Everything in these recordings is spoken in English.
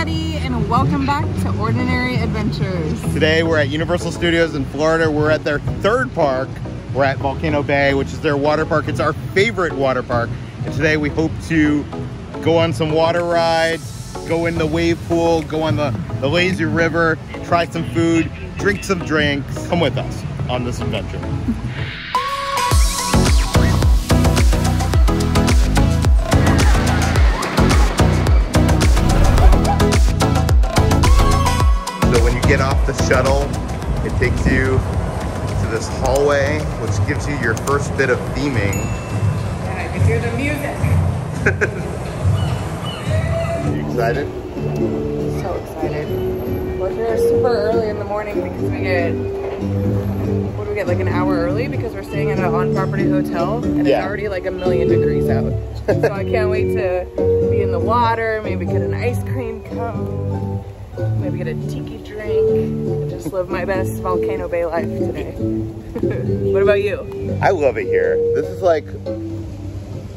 and welcome back to Ordinary Adventures. Today we're at Universal Studios in Florida. We're at their third park. We're at Volcano Bay, which is their water park. It's our favorite water park. And today we hope to go on some water rides, go in the wave pool, go on the, the lazy river, try some food, drink some drinks. Come with us on this adventure. The shuttle, it takes you to this hallway, which gives you your first bit of theming. Yeah, you can hear the music. Are you excited? So excited. We're here super early in the morning because we get, what do we get, like an hour early because we're staying at an on-property hotel and Yeah. it's already like a million degrees out. so I can't wait to be in the water, maybe get an ice cream cone, maybe get a tiki drink, and just live my best Volcano Bay life today. what about you? I love it here. This is like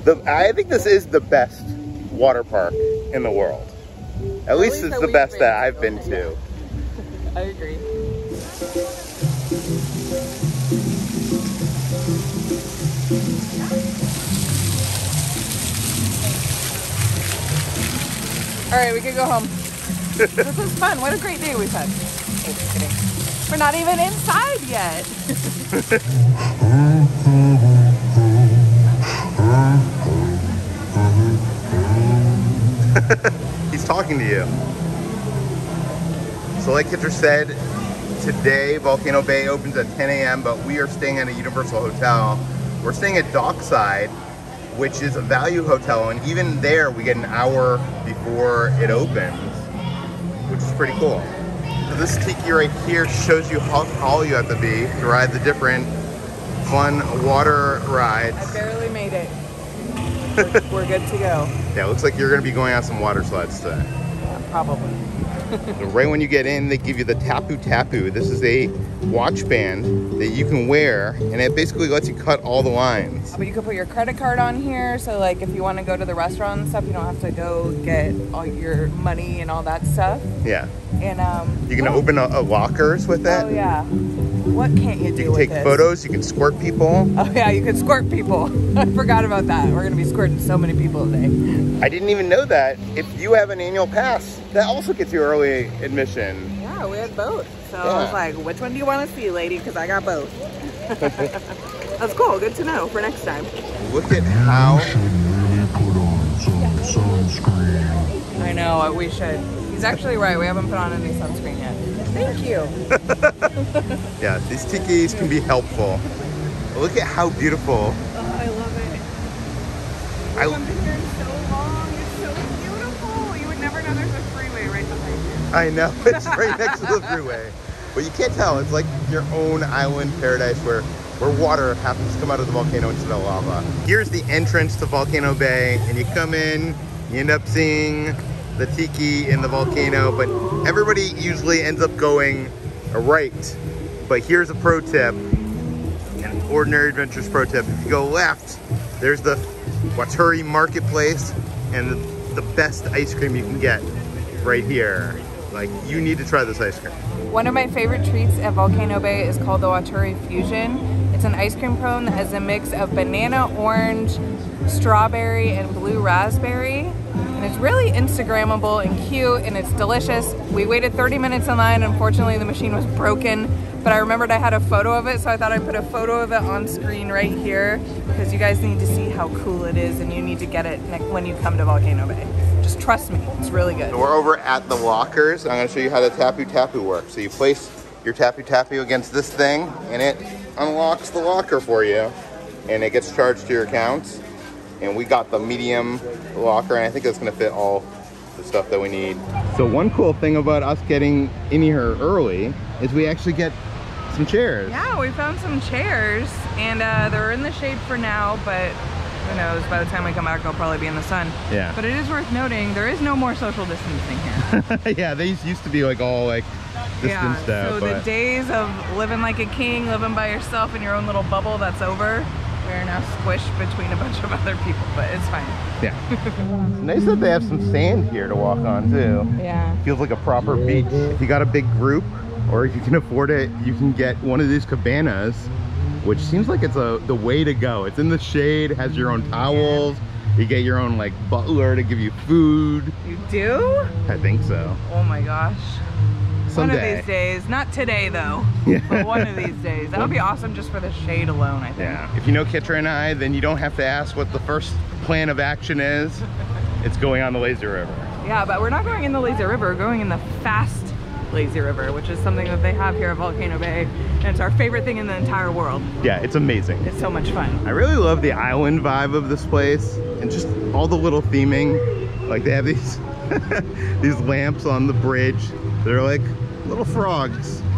the I think this is the best water park in the world. At, least, least it's the best that. I've been to. I agree. All right, we can go home. This is fun. What a great day we've had. We're not even inside yet. He's talking to you. So like Kitra said, today Volcano Bay opens at 10 a.m., but we are staying at a Universal Hotel. We're staying at Dockside, which is a value hotel, and even there we get an hour before it opens, which is pretty cool. So this tiki right here shows you how tall you have to be to ride the different fun water rides. I barely made it. We're, we're good to go. Yeah, it looks like you're gonna be going on some water slides today. Yeah, probably. Right when you get in, they give you the Tapu Tapu. This is a watch band that you can wear, and it basically lets you cut all the lines. But you can put your credit card on here, so like if you want to go to the restaurant and stuff, you don't have to go get all your money and all that stuff. Yeah, And um, you can oh, open a, a lockers with it. Oh yeah. What can't you do You can take this? photos. You can squirt people. Oh yeah, you can squirt people. I forgot about that. We're gonna be squirting so many people today. I didn't even know that. If you have an annual pass, that also gets you early admission. Yeah, we had both. So I was like, which one do you want to see, lady? Because I got both. That's cool. Good to know for next time. Look at how really put on some sunscreen. I know. We should. He's actually right. We haven't put on any sunscreen yet. Thank you. yeah these tikis can be helpful. Look at how beautiful. Oh, I love it. I, I've been here so long. It's so beautiful. You would never know there's a freeway right behind you. I know it's right next to the freeway, but you can't tell. It's like your own island paradise where where water happens to come out of the volcano instead of lava. Here's the entrance to Volcano Bay, and you come in, you end up seeing the tiki in the volcano, but everybody usually ends up going right. But here's a pro tip, an ordinary adventures pro tip. If you go left, there's the Waturi Marketplace and the, the best ice cream you can get right here. Like, you need to try this ice cream. One of my favorite treats at Volcano Bay is called the Waturi Fusion. It's an ice cream cone that has a mix of banana, orange, strawberry, and blue raspberry. And it's really Instagrammable and cute and it's delicious. We waited 30 minutes in line. Unfortunately, the machine was broken, but I remembered I had a photo of it, so I thought I'd put a photo of it on screen right here because you guys need to see how cool it is and you need to get it when you come to Volcano Bay. Just trust me, it's really good. So we're over at the lockers. I'm gonna show you how the Tapu Tapu works. So you place your Tapu Tapu against this thing and it unlocks the locker for you and it gets charged to your account. And we got the medium locker and I think that's gonna fit all the stuff that we need. So one cool thing about us getting in here early is we actually get some chairs. Yeah, we found some chairs and uh, they're in the shade for now, but who knows, by the time we come back, I'll probably be in the sun. Yeah. But it is worth noting, there is no more social distancing here. yeah, these used to be like all like distance yeah, out, so but the days of living like a king, living by yourself in your own little bubble, that's over. We're now squished between a bunch of other people, but it's fine. Yeah. it's nice that they have some sand here to walk on too. Yeah. Feels like a proper beach. If you got a big group or if you can afford it, you can get one of these cabanas, which seems like it's a the way to go. It's in the shade, has your own towels. You get your own like butler to give you food. You do? I think so. Oh my gosh. One of these days. Not today though. Yeah. But one of these days. That would be awesome just for the shade alone, I think. Yeah. If you know Kitra and I, then you don't have to ask what the first plan of action is. It's going on the lazy river. Yeah, but we're not going in the lazy river, we're going in the fast lazy river, which is something that they have here at Volcano Bay. And it's our favorite thing in the entire world. Yeah, it's amazing. It's so much fun. I really love the island vibe of this place and just all the little theming. Like they have these these lamps on the bridge. They're like little frogs.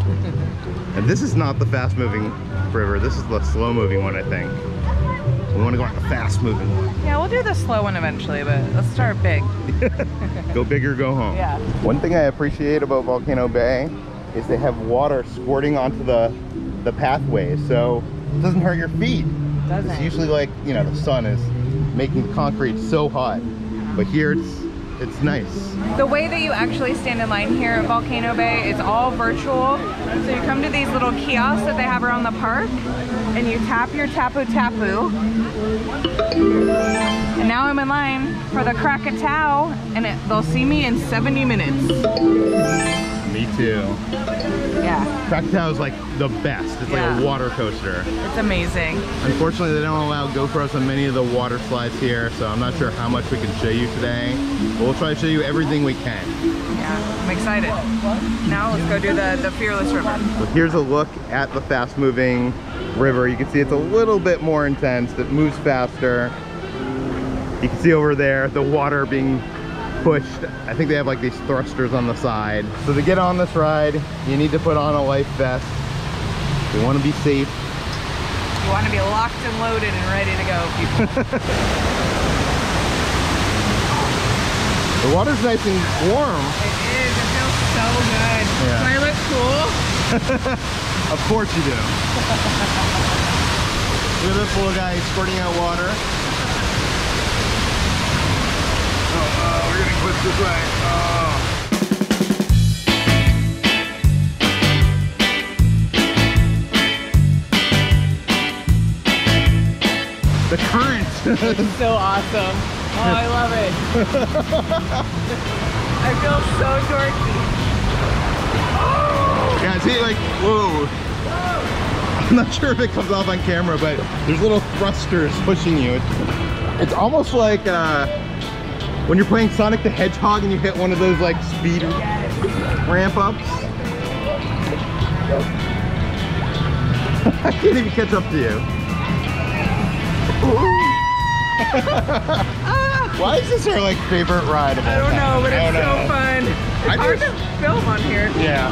And this is not the fast moving river. This is the slow moving one, I think. We want to go on the fast moving one. Yeah, we'll do the slow one eventually, but let's start big. Go big or go home. Yeah. One thing I appreciate about Volcano Bay is they have water squirting onto the the pathways, so it doesn't hurt your feet. It's Doesn't. It's usually like, you know, the sun is making the concrete so hot. But here it's it's nice. The way that you actually stand in line here at Volcano Bay is all virtual. So you come to these little kiosks that they have around the park and you tap your Tapu Tapu. And now I'm in line for the Krakatau and it, they'll see me in 70 minutes. Too. Yeah, Krakatau is like the best. It's Yeah. like a water coaster. it's amazing. Unfortunately, they don't allow GoPros on many of the water slides here, so I'm not sure how much we can show you today. But we'll try to show you everything we can. Yeah, I'm excited. Now let's go do the, the Fearless River. So here's a look at the fast moving river. You can see it's a little bit more intense. It moves faster. You can see over there the water being pushed. I think they have like these thrusters on the side. So to get on this ride, you need to put on a life vest. You want to be safe. You want to be locked and loaded and ready to go, people. The water's nice and warm. It is, it feels so good. Yeah. Do I look cool? Of course you do. Look at this little guy squirting out water. Oh, uh, we're this way. Oh. The current. so awesome. Oh, I love it. I feel so dorky. yeah, see, like, whoa. I'm not sure if it comes off on camera, but there's little thrusters pushing you. It's, it's almost like uh, when you're playing Sonic the Hedgehog and you hit one of those like speed ramp ups. I can't even catch up to you. Why is this our like favorite ride of all I don't time? know, but it's so know. fun. It's I hard just- to film on here. Yeah.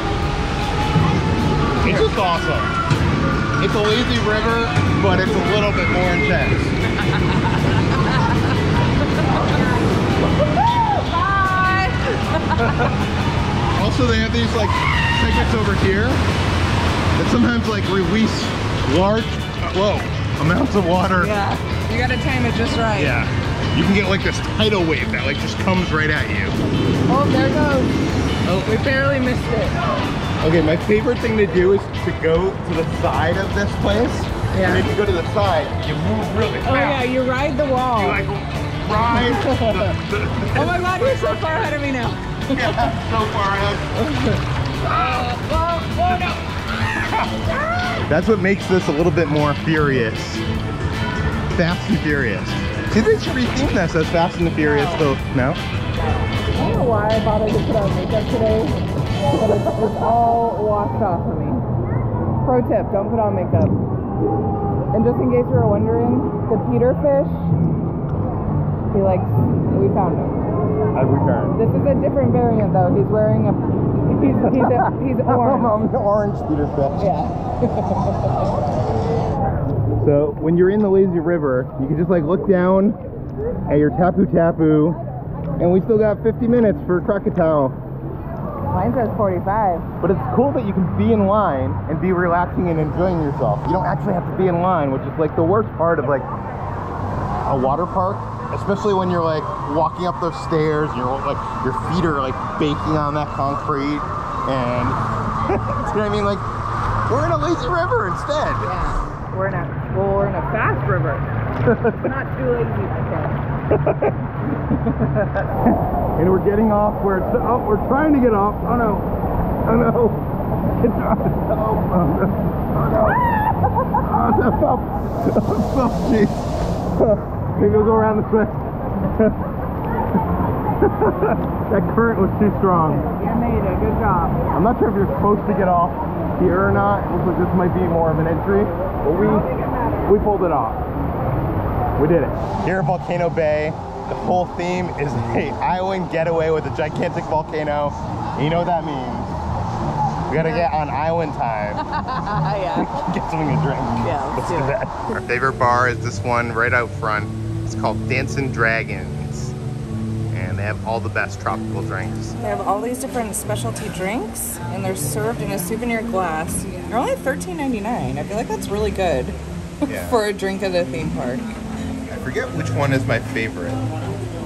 It's just awesome. It's a lazy river, but it's a little bit more intense. Also, they have these like segments over here that sometimes like release large, uh, whoa, amounts of water. Yeah, you gotta time it just right. Yeah. You can get like this tidal wave that like just comes right at you. Oh, there it goes. Oh, we barely missed it. Okay, my favorite thing to do is to go to the side of this place. Yeah. And if you go to the side, you move really fast. Oh yeah, you ride the wall. You like ride the, the, Oh my god, you're so far ahead of me now. Yeah, so far oh, oh no. That's what makes this a little bit more furious. Fast and Furious. See, they should retheme this as Fast and the Furious, though. No? I don't know why I bothered to put on makeup today, but it's, it's all washed off of me. Pro tip, don't put on makeup. And just in case you were wondering, the Peter fish, he likes, we found him. I've returned. This is a different variant though. He's wearing a, he's, he's, a, he's orange. I'm the orange Peter Fish. Yeah. So when you're in the lazy river, you can just like look down at your Tapu Tapu, and we still got 50 minutes for Krakatau. Mine says 45. But it's cool that you can be in line and be relaxing and enjoying yourself. You don't actually have to be in line, which is like the worst part of like a water park, especially when you're like walking up those stairs and you're like your feet are like baking on that concrete and you know what I mean? Like we're in a lazy river instead. Yeah. We're in a well, we're in a fast river. Not too lazy. And we're getting off where it's oh we're trying to get off. Oh no. Oh no. It's oh, oh no. Oh no. Oh no. Oh, oh jeez. Maybe we'll go around the way. that current was too strong. You made it. Good job. I'm not sure if you're supposed to get off here or not. It looks like this might be more of an entry, but we we pulled it off. We did it. Here at Volcano Bay, the whole theme is a island getaway with a gigantic volcano. And you know what that means? We gotta get on island time. yeah. get something to drink. Yeah, let's do it. that. Our favorite bar is this one right out front. It's called Dancing Dragons. And they have all the best tropical drinks. They have all these different specialty drinks, and they're served in a souvenir glass. They're only $13.99. I feel like that's really good Yeah. for a drink at a theme park. I forget which one is my favorite.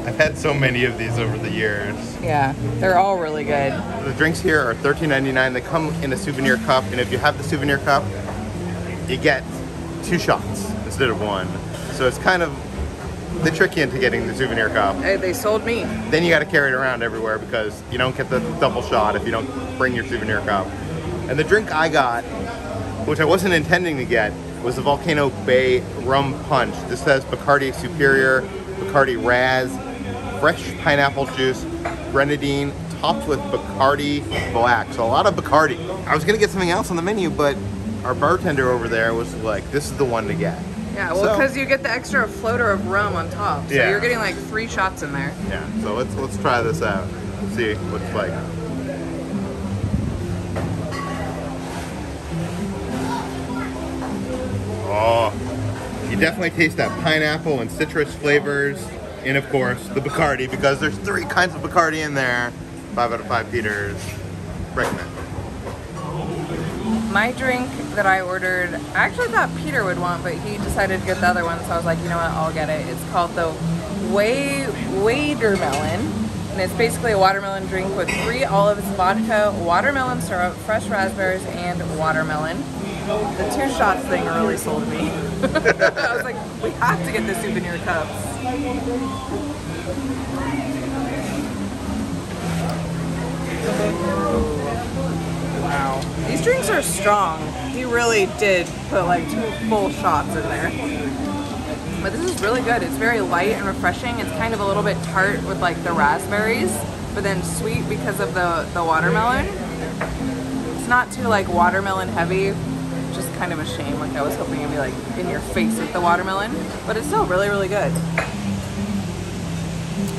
I've had so many of these over the years. Yeah, they're all really good. The drinks here are $13.99. They come in a souvenir cup, and if you have the souvenir cup, you get two shots instead of one. So it's kind of they trick you into getting the souvenir cup. Hey, they sold me. Then you got to carry it around everywhere because you don't get the double shot if you don't bring your souvenir cup. And the drink I got, which I wasn't intending to get, was the Volcano Bay Rum Punch. This says Bacardi Superior, Bacardi Raz, fresh pineapple juice, grenadine, topped with Bacardi Black. So a lot of Bacardi. I was gonna get something else on the menu, but our bartender over there was like, "This is the one to get." Yeah, well, So- because you get the extra floater of rum on top, so Yeah. you're getting like three shots in there. Yeah. So let's let's try this out. See what it's like. Oh, you definitely taste that pineapple and citrus flavors, and of course the Bacardi because there's three kinds of Bacardi in there. Five out of five Peters. Recommend. My drink that I ordered, I actually thought Peter would want, but he decided to get the other one, so I was like, you know what, I'll get it. It's called the Wai Watermelon, and it's basically a watermelon drink with three olives, vodka, watermelon syrup, fresh raspberries, and watermelon. The two shots thing really sold me. I was like, we have to get the souvenir cups. Oh, wow. These drinks are strong. He really did put like two full shots in there. But this is really good. It's very light and refreshing. It's kind of a little bit tart with like the raspberries, but then sweet because of the, the watermelon. It's not too like watermelon heavy, just kind of a shame. Like I was hoping it'd be like in your face with the watermelon, but it's still really, really good.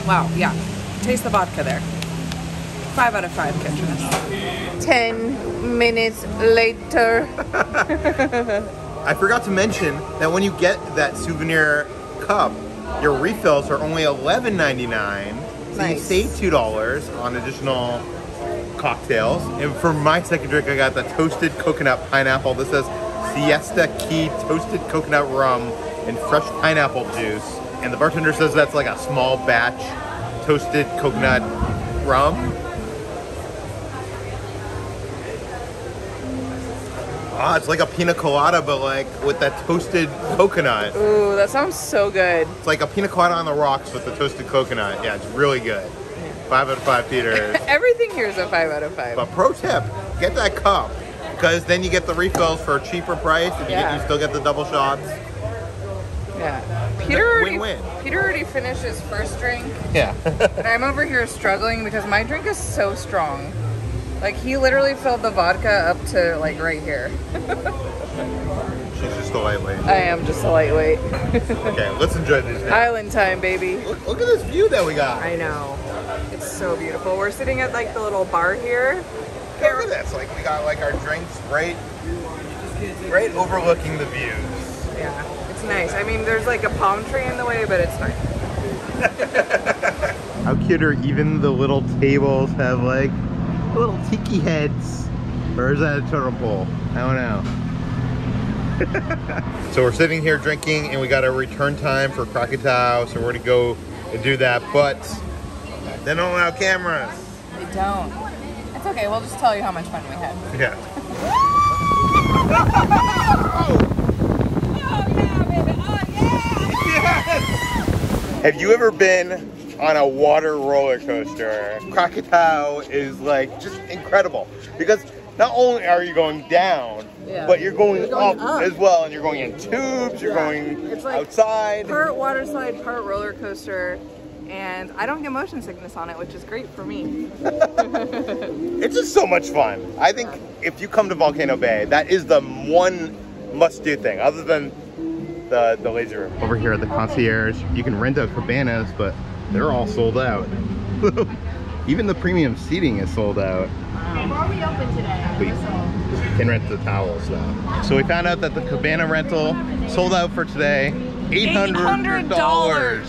Wow, yeah. Taste the vodka there. Five out of five kitchens. Ten minutes later. I forgot to mention that when you get that souvenir cup, your refills are only $11.99. So you Nice. save two dollars on additional cocktails. And for my second drink, I got the toasted coconut pineapple. This says Siesta Key toasted coconut rum and fresh pineapple juice. And the bartender says that's like a small batch toasted coconut rum. Ah, it's like a pina colada, but like with that toasted coconut. Ooh, that sounds so good. It's like a pina colada on the rocks with the toasted coconut. Yeah, it's really good. Five out of five Peter. Everything here is a five out of five. but pro tip, get that cup because then you get the refills for a cheaper price and you, get, you still get the double shots. Yeah. Peter already, Win-win. Peter already finished his first drink, Yeah. and I'm over here struggling because my drink is so strong. Like he literally filled the vodka up to like right here. She's just a lightweight. I am just a lightweight. Okay, let's enjoy this. now. Island time, baby. Look, look at this view that we got. I know. It's so beautiful. We're sitting at like the little bar here. Look at this. Like we got like our drinks right, right overlooking the views. Yeah, it's nice. I mean, there's like a palm tree in the way, but it's nice. How cute are even the little tables have like little tiki heads. Or is that a totem pole? I don't know. so we're sitting here drinking and we got a return time for Krakatoa, so we're gonna go and do that, but they don't allow cameras. They don't. It's okay. We'll just tell you how much fun we had. Yeah. Have you ever been on a water roller coaster? Krakatoa is like just incredible because not only are you going down, Yeah. but you're going, You're going up, up. as well, and you're going in tubes. You're Yeah. going It's like outside. Part water slide, part roller coaster, and I don't get motion sickness on it, which is great for me. It's just so much fun. I think if you come to Volcano Bay, that is the one must-do thing, other than the the laser room. Over here at the concierge, you can rent out cabanas, but they're all sold out. Even the premium seating is sold out. Are we open today? But you can rent the towels though. So we found out that the cabana rental sold out for today. Eight hundred dollars.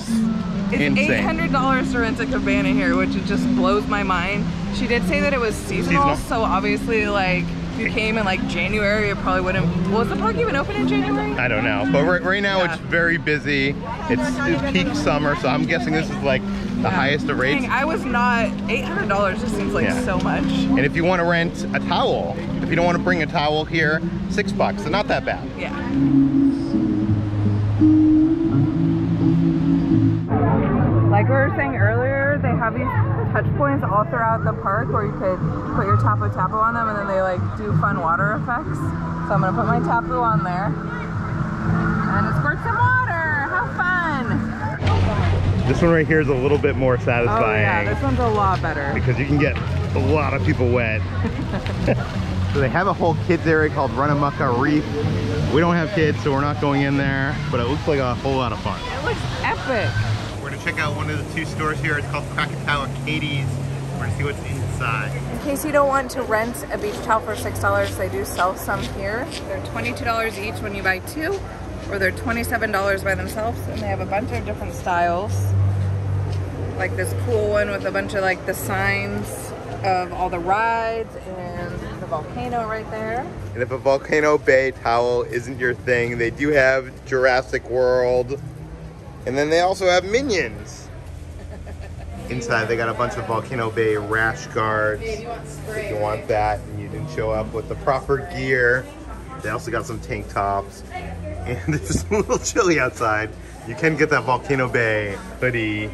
It's Insane. eight hundred dollars to rent a cabana here, which it just blows my mind. She did say that it was seasonal, Seasonal. so obviously, like, if you came in like January, it probably wouldn't. Was the park even open in January? I don't know, but right, right now Yeah. it's very busy. It's, it's peak summer, so I'm guessing this is like the Yeah. highest of rates. Dang, I was not. Eight hundred dollars just seems like Yeah. so much. And if you want to rent a towel, if you don't want to bring a towel here, six bucks. So not that bad. Yeah. Like we were saying earlier, they have these touch points all throughout the park where you could put your Tapu Tapu on them and then they like do fun water effects. So I'm gonna put my Tapu on there and squirt some water. Have fun. This one right here is a little bit more satisfying. Oh satisfying yeah, this one's a lot better. because you can get a lot of people wet. so they have a whole kids area called Runamukka Reef. We don't have kids, so we're not going in there, but it looks like a whole lot of fun. It looks epic. We're gonna check out one of the two stores here. It's called Krakatoa Katy's. We're gonna see what's inside. In case you don't want to rent a beach towel for $6, they do sell some here. They're $22 each when you buy two, or they're $27 by themselves, and they have a bunch of different styles. Like this cool one with a bunch of like the signs of all the rides and the volcano right there. And if a Volcano Bay towel isn't your thing, they do have Jurassic World. And then they also have Minions. Inside, they got a bunch of Volcano Bay rash guards. If you want that and you didn't show up with the proper gear. They also got some tank tops. And it's a little chilly outside. You can get that Volcano Bay hoodie.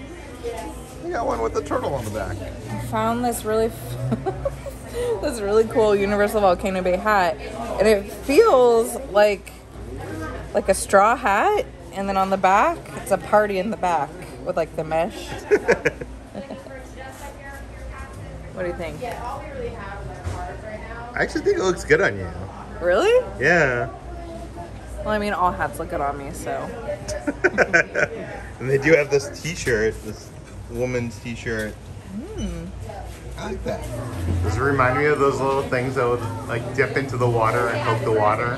We got one with the turtle on the back. I found this really this really cool Universal Volcano Bay hat, and it feels like like a straw hat, and then on the back it's a party in the back with like the mesh. what do you think? I actually think it looks good on you. Really? Yeah. Well, I mean, all hats look good on me, so and they do have this t-shirt, this woman's t-shirt. Hmm. I like that. Does it remind me of those little things that would like dip into the water and poke the water?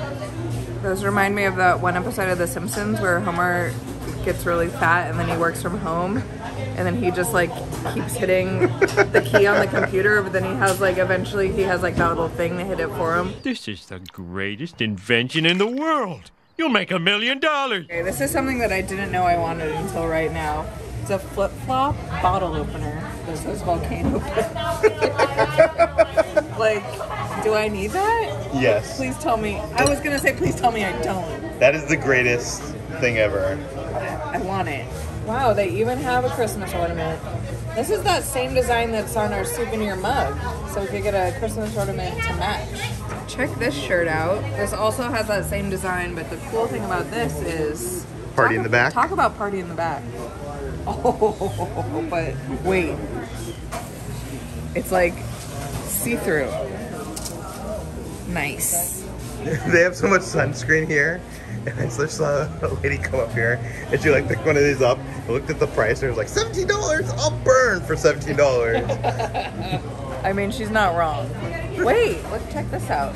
Those remind me of that one episode of The Simpsons where Homer gets really fat and then he works from home, and then he just like keeps hitting the key on the computer, but then he has like eventually he has like that little thing to hit it for him. This is the greatest invention in the world. You'll make a million dollars. Okay, this is something that I didn't know I wanted until right now. It's a flip flop bottle opener. This says volcano. like, do I need that? Yes. Please tell me. I was gonna say, please tell me I don't. That is the greatest thing ever. I want it. Wow, they even have a Christmas ornament. This is that same design that's on our souvenir mug. So we could get a Christmas ornament to match. Check this shirt out. This also has that same design, but the cool thing about this is Party in the back? Talk about party in the back. Oh, but wait. It's like see-through. Nice. they have so much sunscreen here. And I just saw a lady come up here and she like picked one of these up and looked at the price and was like, $17, I'll burn for $17. I mean, she's not wrong. Wait, let's check this out.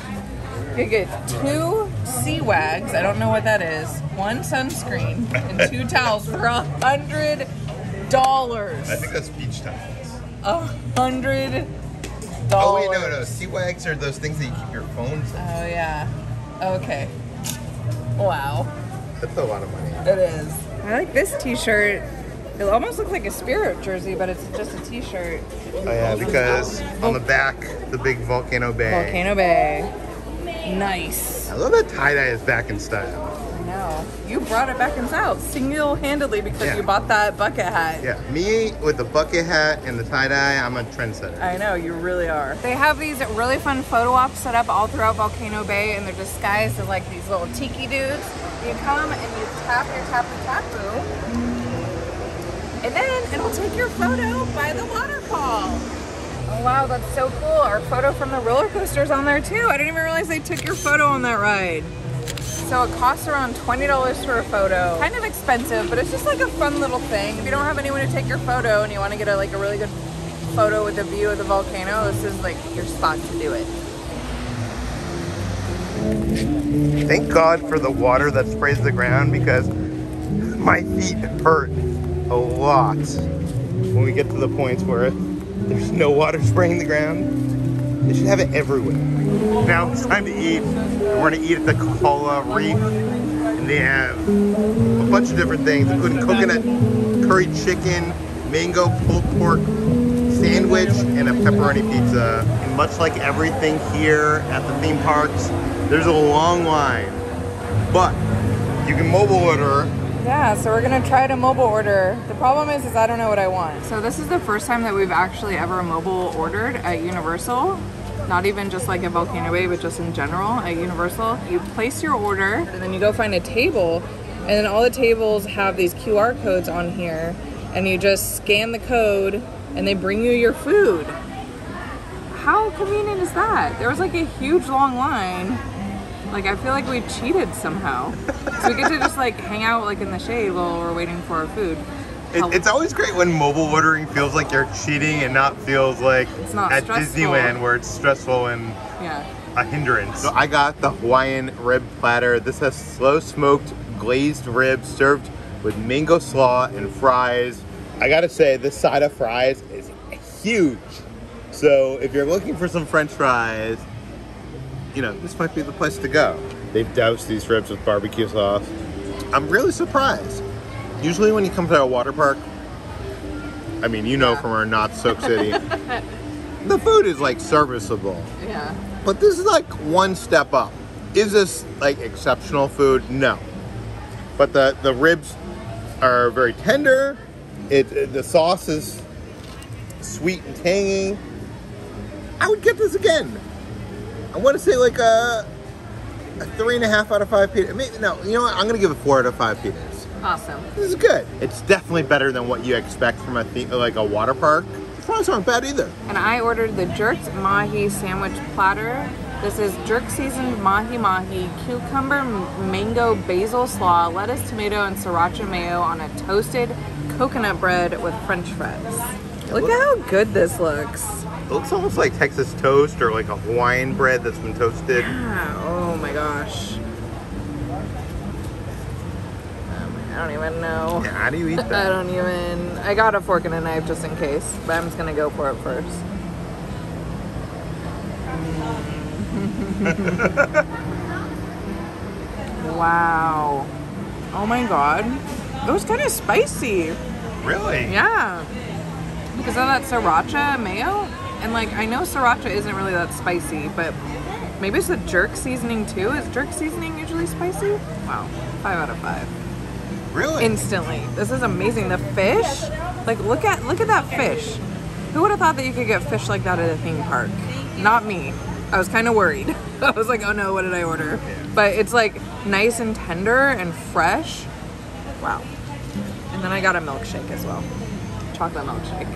You get two sea wags. I don't know what that is. One sunscreen and two towels for a hundred dollars. I think that's beach towels. A hundred Oh wait, no, no. Sea wags are those things that you keep your phones in. Oh yeah. Okay. Wow. That's a lot of money. It is. I like this T-shirt. It almost looks like a Spirit jersey, but it's just a T-shirt. Oh yeah, oh, because oh. on the back, the big Volcano Bay. Volcano Bay. Nice. I love that tie dye is back in style. You brought it back in style single-handedly because Yeah. you bought that bucket hat. Yeah, me with the bucket hat and the tie dye, I'm a trendsetter. I know, you really are. They have these really fun photo ops set up all throughout Volcano Bay, and they're disguised as like these little tiki dudes. You come and you tap your tapu tapu, and then it'll take your photo by the waterfall. Oh wow, that's so cool. Our photo from the roller coaster's on there too. I didn't even realize they took your photo on that ride. So it costs around $20 for a photo. Kind of expensive, but it's just like a fun little thing. If you don't have anyone to take your photo and you want to get a, like a really good photo with the view of the volcano, this is like your spot to do it. Thank God for the water that sprays the ground because my feet hurt a lot when we get to the points where there's no water spraying the ground. They should have it everywhere. Now it's time to eat. We're gonna eat at the Kohola Reef. And they have a bunch of different things, including coconut curry chicken, mango pulled pork sandwich, and a pepperoni pizza. And much like everything here at the theme parks, there's a long line. But you can mobile order Yeah, so we're gonna try to mobile order. The problem is, is I don't know what I want. So this is the first time that we've actually ever mobile ordered at Universal. Not even just like at Volcano Bay, but just in general at Universal. You place your order, and then you go find a table, and then all the tables have these QR codes on here, and you just scan the code, and they bring you your food. How convenient is that? There was like a huge long line. Like I feel like we cheated somehow. so we get to just like hang out like in the shade while we're waiting for our food. It, it's always great when mobile ordering feels like you're cheating and not feels like It's not at stressful. Disneyland where it's stressful and yeah. a hindrance. So I got the Hawaiian rib platter. This has slow smoked glazed ribs served with mango slaw and fries. I gotta say, this side of fries is huge. So if you're looking for some french fries, you know, this might be the place to go. They've doused these ribs with barbecue sauce. I'm really surprised. Usually when you come to a water park, I mean, you know from our Knott's Soak City, the food is like serviceable. Yeah. But this is like one step up. Is this like exceptional food? No. But the the ribs are very tender. It, it- the sauce is sweet and tangy. I would get this again. I want to say like a, a three and a half out of five pitas. Maybe, no, you know what? I'm gonna give it four out of five pitas. Awesome. This is good. It's definitely better than what you expect from a the- like a water park. The fries aren't bad either. And I ordered the jerked mahi sandwich platter. This is jerk seasoned mahi mahi, cucumber, mango, basil slaw, lettuce, tomato, and sriracha mayo on a toasted coconut bread with french fries. Look at how good this looks. It looks almost like Texas toast or like a Hawaiian bread that's been toasted. Ah, Oh my gosh. Um, I don't even know. Yeah, how do you eat that? I don't even. I got a fork and a knife just in case, but I'm just gonna go for it first. wow. Oh my god. It was kind of spicy. Really? Yeah. Because of that sriracha mayo. And like, I know sriracha isn't really that spicy, but maybe it's the jerk seasoning too. Is jerk seasoning usually spicy? Wow. Five out of five Really? instantly. This is amazing. The fish, like look at look at that fish. Who would have thought that you could get fish like that at a theme park? Not me. I was kind of worried. I was like, oh no, what did I order? But it's like nice and tender and fresh. Wow. And then I got a milkshake as well. Chocolate milkshake.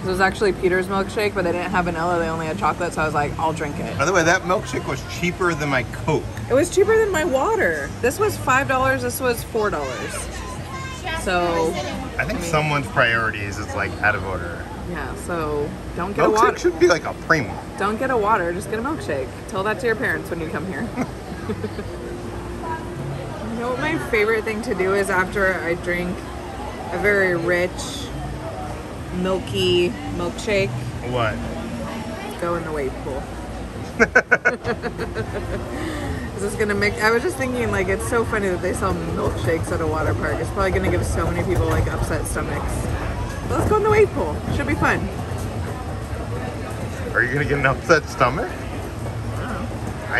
This was actually Peter's milkshake, but they didn't have vanilla. They only had chocolate, so I was like, I'll drink it. By the way, that milkshake was cheaper than my Coke. It was cheaper than my water. This was five dollars. This was four dollars. So I think someone's priorities is like out of order. yeah. So don't get a Milkshake water. should be like a premium. Don't get a water. Just get a milkshake. Tell that to your parents when you come here. you know what my favorite thing to do is after I drink a very rich, milky milkshake What? go in the wave pool. Is this gonna make? I was just thinking, like, it's so funny that they sell milkshakes at a water park. It's probably gonna give so many people like upset stomachs. Let's go in the wave pool. Should be fun. Are you gonna get an upset stomach?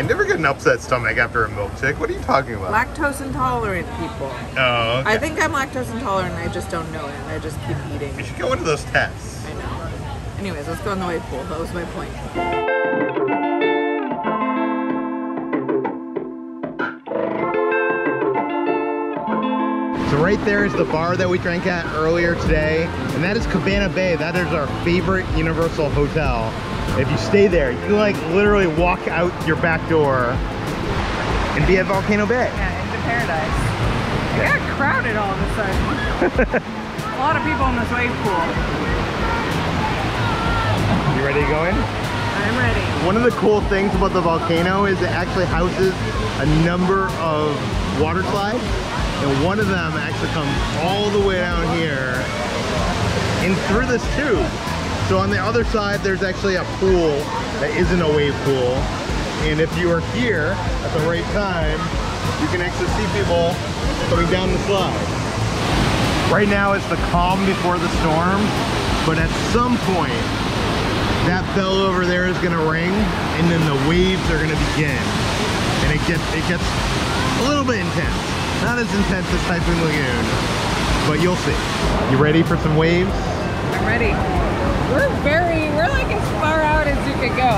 I never get an upset stomach after a milkshake. What are you talking about? Lactose intolerant people. oh, okay. I think I'm lactose intolerant. I just don't know it. And I just keep eating. you should go into those tests. I know. Anyways, let's go in the wave pool. That was my point. So right there is the bar that we drank at earlier today, and that is Cabana Bay. That is our favorite Universal hotel. If you stay there, you can like literally walk out your back door and be at Volcano Bay. Yeah, into paradise. It got crowded all of a sudden. a lot of people in this wave pool. You ready to go in? I'm ready. One of the cool things about the volcano is it actually houses a number of water slides. And one of them actually comes all the way down here and through this tube. So on the other side, there's actually a pool that isn't a wave pool. And if you are here at the right time, you can actually see people coming down the slide. Right now it's the calm before the storm, but at some point, that bell over there is gonna ring and then the waves are gonna begin. And it gets it gets a little bit intense. Not as intense as Typhoon Lagoon, but you'll see. You ready for some waves? I'm ready. We're very, we're like as far out as you could go.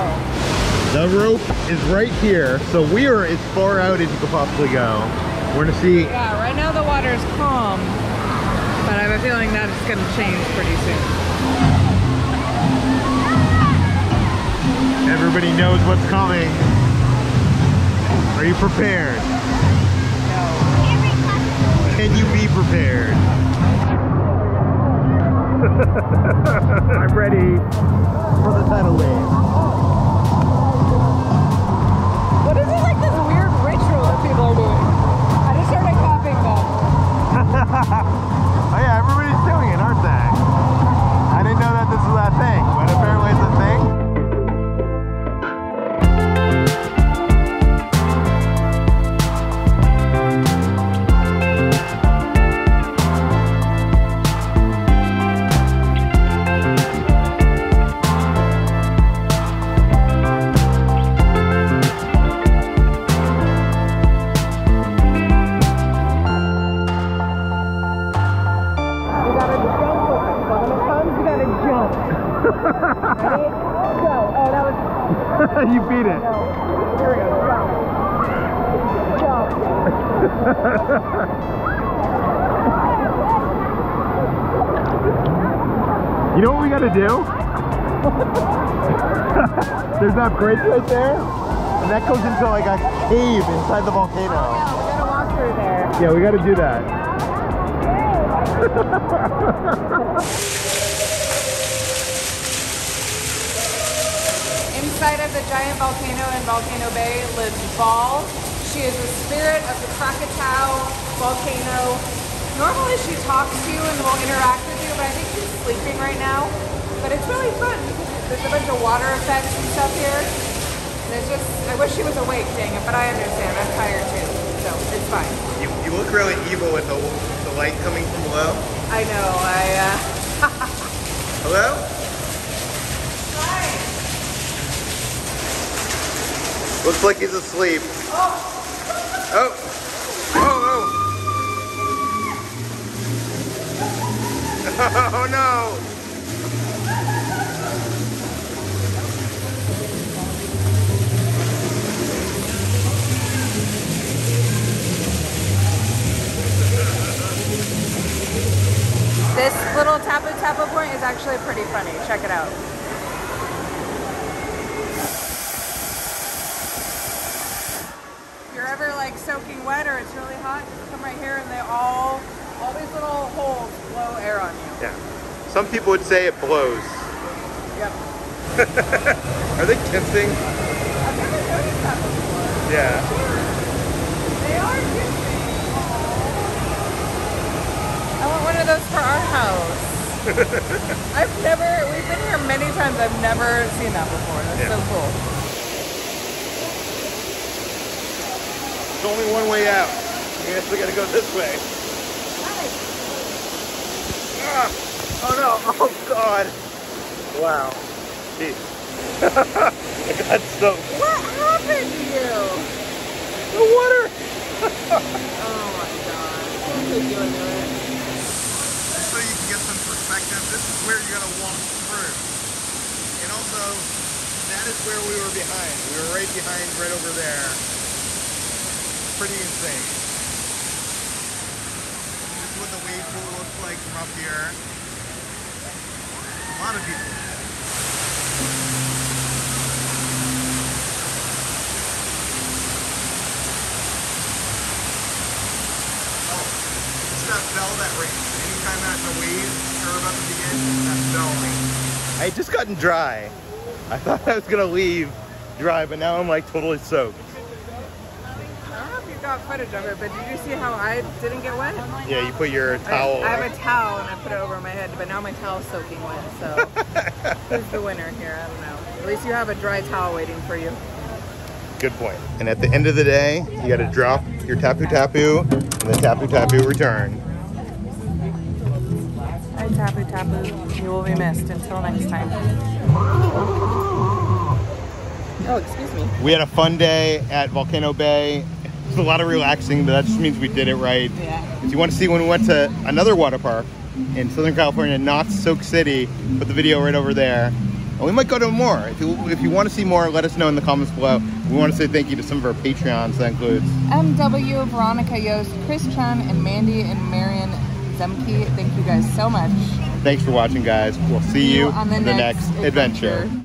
The rope is right here, so we are as far out as you could possibly go. We're gonna see Yeah, right now the water is calm, but I have a feeling that it's gonna change pretty soon. everybody knows what's coming. Are you prepared? No. Can you be prepared? I'm ready for the tidal wave. What is it like this weird ritual that people are doing? I just started copying them. you beat it. Here we go. Jump. Jump. You know what we gotta do? There's that bridge right there, and that goes into like a cave inside the volcano. Yeah, we're gonna walk through there. Yeah, we gotta do that. Inside of the giant volcano in Volcano Bay lives Ball. She is the spirit of the Krakatoa volcano. Normally she talks to you and will interact with you, but I think she's sleeping right now. But it's really fun because there's a bunch of water effects and stuff here. And it's just, I wish she was awake, dang it, but I understand. I'm tired too, so it's fine. You, you look really evil with the, the light coming from below. I know, I, uh, Hello? hi. Looks like he's asleep. Oh. Oh. Oh, oh. No. This little Tapu Tapu point is actually pretty funny. Check it out. If you're ever like soaking wet or it's really hot, just come right here and they all, all these little holes blow air on you. Yeah. Some people would say it blows. Yep. Are they kissing? I've never noticed that before. Yeah. They are kissing. I want one of those for our house. I've never, we've been here many times. I've never seen that before. That's Yeah. so cool. There's only one way out. I guess we gotta go this way. Ah, oh no, oh god. Wow. Jeez. I got soaked. What happened to you? The water! Oh my god. We'll take you into it. So you can get some perspective, this is where you're gonna walk through. And also, that is where we were behind. We were right behind, right over there. Pretty insane. This is what the wave pool looks like from up here. A lot of people. I had just gotten dry. I thought I was gonna leave dry, but now I'm like totally soaked. I don't know if you got footage of it, but did you see how I didn't get wet? Yeah, you put your I, towel. I have a towel and I put it over my head, but now my towel's soaking wet. So who's the winner here? I don't know. At least you have a dry towel waiting for you. Good point. And at the end of the day, you got to drop your tapu tapu, and the tapu tapu return. Hi, Tapu Tapu. You will be missed. Until next time. Oh, excuse me. We had a fun day at Volcano Bay. It was a lot of relaxing, but that just means we did it right. Yeah. If you want to see when we went to another water park in Southern California, not Soak City, put the video right over there. And we might go to more. If you, if you want to see more, let us know in the comments below. We want to say thank you to some of our Patreons. That includes MW, Veronica Yost, Chris Chun, and Mandy and Marion Zemke. Thank you guys so much. thanks for watching, guys. We'll see you on the in the next next adventure. adventure.